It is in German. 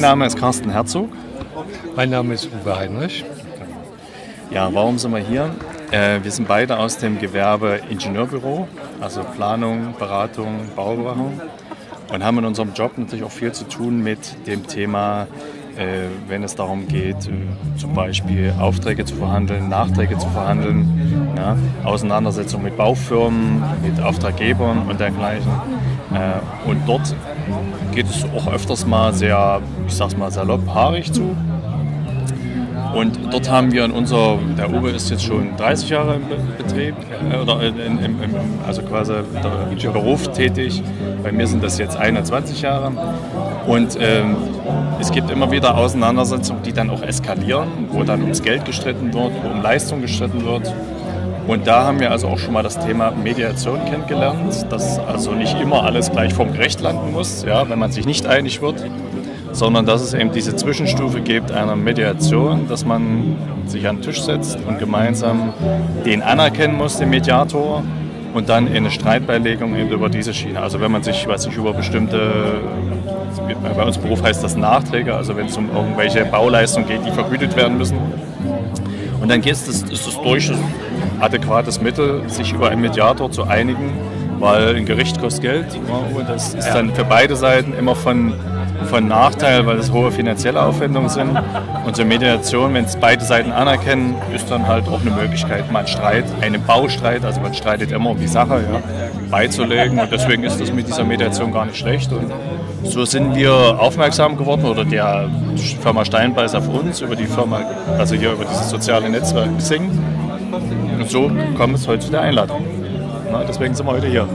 Mein Name ist Carsten Herzog. Mein Name ist Uwe Heinrich. Ja, warum sind wir hier? Äh, wir sind beide aus dem Gewerbe Ingenieurbüro, also Planung, Beratung, Bauüberwachung und haben in unserem Job natürlich auch viel zu tun mit dem Thema, äh, wenn es darum geht, äh, zum Beispiel Aufträge zu verhandeln, Nachträge zu verhandeln, ja, Auseinandersetzung mit Baufirmen, mit Auftraggebern und dergleichen. Äh, und dort geht es auch öfters mal sehr, ich sag's mal salopp, haarig zu. Und dort haben wir in unser, der Uwe ist jetzt schon 30 Jahre im Betrieb, äh, oder in, in, in, also quasi im Beruf tätig. Bei mir sind das jetzt 21 Jahre. Und ähm, es gibt immer wieder Auseinandersetzungen, die dann auch eskalieren, wo dann ums Geld gestritten wird, wo um Leistung gestritten wird. Und da haben wir also auch schon mal das Thema Mediation kennengelernt, dass also nicht immer alles gleich vom Gericht landen muss, ja, wenn man sich nicht einig wird, sondern dass es eben diese Zwischenstufe gibt einer Mediation, dass man sich an den Tisch setzt und gemeinsam den anerkennen muss, den Mediator, und dann in eine Streitbeilegung eben über diese Schiene. Also wenn man sich, weiß nicht, über bestimmte, bei uns Beruf heißt das Nachträge, also wenn es um irgendwelche Bauleistungen geht, die vergütet werden müssen. Und dann ist es, ist es durch adäquates Mittel, sich über einen Mediator zu einigen, weil ein Gericht kostet Geld. Und das ist dann für beide Seiten immer von von Nachteil, weil es hohe finanzielle Aufwendungen sind. Und zur Mediation, wenn es beide Seiten anerkennen, ist dann halt auch eine Möglichkeit, mal einen Streit, einen Baustreit, also man streitet immer um die Sache, ja, beizulegen. Und deswegen ist das mit dieser Mediation gar nicht schlecht. Und so sind wir aufmerksam geworden oder der Firma Steinball ist auf uns über die Firma, also hier über dieses soziale Netzwerk Xing. Und so kommt es heute zu der Einladung. Na, deswegen sind wir heute hier.